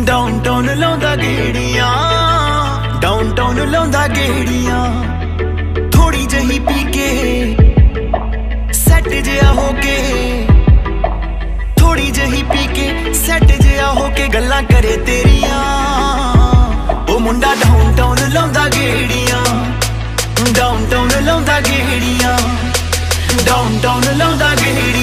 Downtown ਲਾਉਂਦਾ ਗੇੜੀਆਂ। Downtown ਲਾਉਂਦਾ ਗੇੜੀਆਂ। ਥੋੜੀ ਜਹੀ ਪੀ ਕੇ ਸੈੱਟ ਜਿਆ ਹੋ ਕੇ। ਥੋੜੀ ਜਹੀ ਪੀ ਕੇ ਸੈੱਟ ਜਿਆ ਹੋ ਕੇ ਗੱਲਾਂ ਕਰੇ ਤੇਰੀਆਂ। ਉਹ ਮੁੰਡਾ ਡਾਊਨਟਾਊਨ ਲਾਉਂਦਾ ਗੇੜੀਆਂ। ਡਾਊਨਟਾਊਨ ਲਾਉਂਦਾ ਗੇੜੀਆਂ। ਡਾਊਨਟਾਊਨ ਲਾਉਂਦਾ ਗੇੜੀਆਂ।